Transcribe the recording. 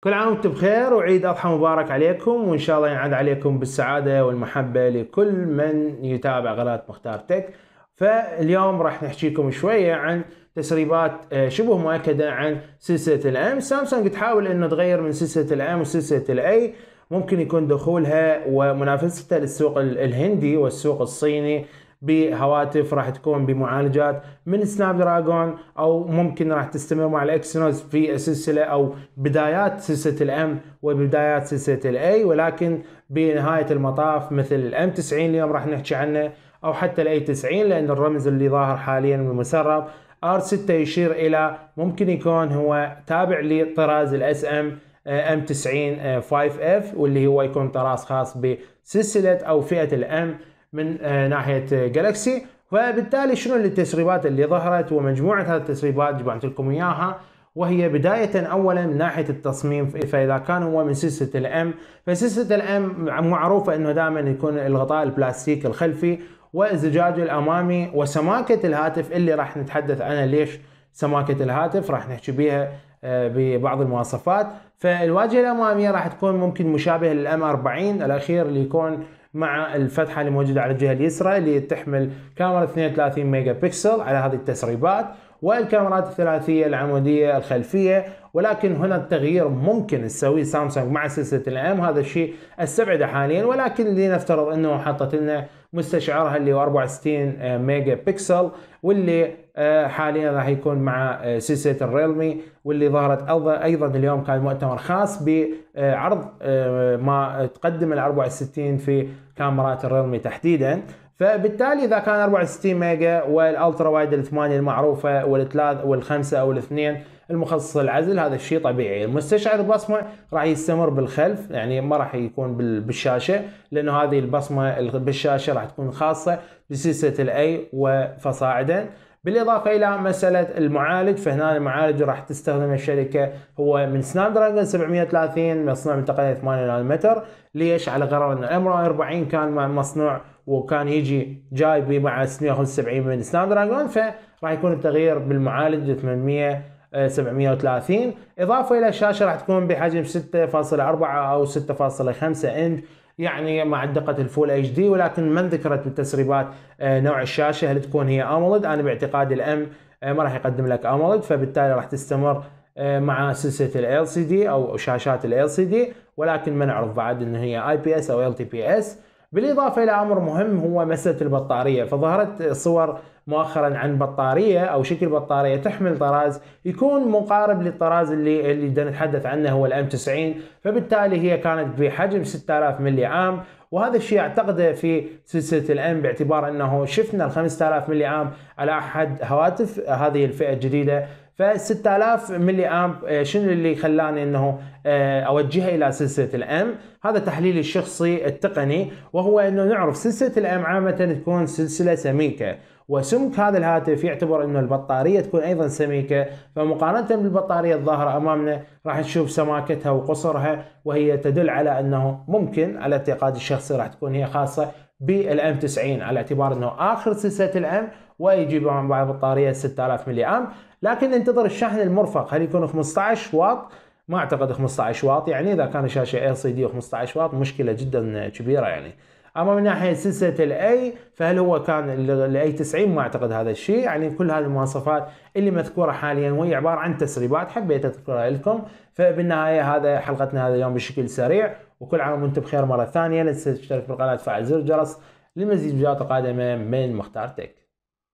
كل عام وأنتم بخير وعيد أضحى مبارك عليكم وإن شاء الله ينعاد عليكم بالسعادة والمحبة لكل من يتابع قناة مختار Tech. فاليوم راح نحكي لكم شوية عن تسريبات آه، شبه مؤكدة عن سلسلة ال M. سامسونج تحاول إنه تغير من سلسلة ال M وسلسلة ال A. ممكن يكون دخولها ومنافستها للسوق الهندي والسوق الصيني. بهواتف راح تكون بمعالجات من Snapdragon أو ممكن راح تستمر مع ال Exynos في سلسلة أو بدايات سلسلة ال M وبدايات سلسلة ال A ولكن بنهاية المطاف مثل ال M 90 اليوم راح نحكي عنه أو حتى ال A 90 لأن الرمز اللي ظاهر حاليا المسرب R 6 يشير إلى ممكن يكون هو تابع لطراز ال SM M 90 5 F واللي هو يكون طراز خاص بسلسلة أو فئة ال M من آه، ناحية Galaxy فبالتالي شنو التسريبات اللي ظهرت؟ ومجموعة هذه التسريبات جمعت لكم إياها. وهي بداية أولا من ناحية التصميم. فإذا كان هو من سلسلة ال M فسلسلة الأم معروفة أنه دائما يكون الغطاء البلاستيك الخلفي والزجاج الأمامي وسماكة الهاتف اللي راح نتحدث عنها. ليش سماكة الهاتف؟ راح نحكي بها آه، ببعض المواصفات. فالواجهة الأمامية راح تكون ممكن مشابهة للأم 40 الأخير اللي يكون مع الفتحة اللي موجودة على الجهة اليسرى اللي تحمل كاميرا 32 ميجا بكسل على هذه التسريبات. والكاميرات الثلاثية العمودية الخلفية. ولكن هنا التغيير ممكن تسويه سامسونج مع سلسلة ال M هذا الشيء استبعده حاليا. ولكن لنفترض أنه حطت لنا مستشعرها اللي هو 64 ميجا بكسل واللي آه، حاليا راح يكون مع آه، سلسلة ال Realme واللي ظهرت أيضا اليوم كان مؤتمر خاص بعرض آه، ما تقدم ال 64 في كاميرات ال Realme تحديدا. فبالتالي إذا كان 64 mega وال ultra wide الثمانية المعروفة والثلاث والخمسة أو الاثنين المخصص للعزل هذا الشيء طبيعي. المستشعر البصمة راح يستمر بالخلف يعني ما راح يكون بالشاشة لأنه هذه البصمة بالشاشة راح تكون خاصة بسلسلة ال A وفصاعدا. بالإضافة إلى مسألة المعالج فهنا المعالج راح تستخدم الشركة هو من Snapdragon 730 مصنوع من تقنية 8 نانومتر. ليش؟ على غرار ان ال M 40 كان مصنوع وكان يجي جاي مع 675 من Snapdragon فراح يكون التغيير بالمعالج 800 730 إضافة إلى الشاشة راح تكون بحجم 6.4 أو 6.5 إنش. يعني مع دقة ال full HD ولكن من ذكرت بالتسريبات آه، نوع الشاشة؟ هل تكون هي AMOLED أنا باعتقادي ال M آه، ما راح يقدم لك AMOLED فبالتالي راح تستمر آه، مع سلسلة ال LCD أو شاشات ال LCD ولكن ما نعرف بعد إن هي IPS أو LTPS بالإضافة إلى أمر مهم هو مسألة البطارية. فظهرت صور مؤخرا عن بطارية أو شكل بطارية تحمل طراز يكون مقارب للطراز اللي اللي نتحدث عنه هو الأم 90 فبالتالي هي كانت بحجم 6000 ملي عام وهذا الشيء اعتقده في سلسلة الأم باعتبار أنه شفنا ال 5000 ملي عام على أحد هواتف هذه الفئة الجديدة ف 6000 ملي آمب آه، شنو اللي خلاني إنه آه، اوجهها إلى سلسلة الأم؟ هذا تحليلي الشخصي التقني وهو إنه نعرف سلسلة الأم عامة تكون سلسلة سميكة. وسمك هذا الهاتف يعتبر إنه البطارية تكون أيضا سميكة. فمقارنة بالبطارية الظاهرة أمامنا راح نشوف سماكتها وقصرها وهي تدل على إنه ممكن على اعتقادي الشخصي راح تكون هي خاصة. بالأم 90 على اعتبار إنه آخر سلسلة الأم ويجيب مع بطاريه 6000 ملي آم. لكن انتظر الشحن المرفق. هل يكون 15 واط؟ ما أعتقد 15 واط. يعني إذا كان شاشة ال سي دي 15 واط مشكلة جدا كبيرة يعني. أما من ناحية سلسلة ال A فهل هو كان ال A 90 ما أعتقد هذا الشيء. يعني كل هذه المواصفات اللي مذكورة حاليا وهي عبارة عن تسريبات حبيت اذكرها لكم. فبالنهاية هذا حلقتنا هذا اليوم بشكل سريع. وكل عام وأنتم بخير مرة ثانية. لا تنسى تشترك بالقناه وتفعل زر الجرس. لمزيد فيديوهات قادمة من مختار تك.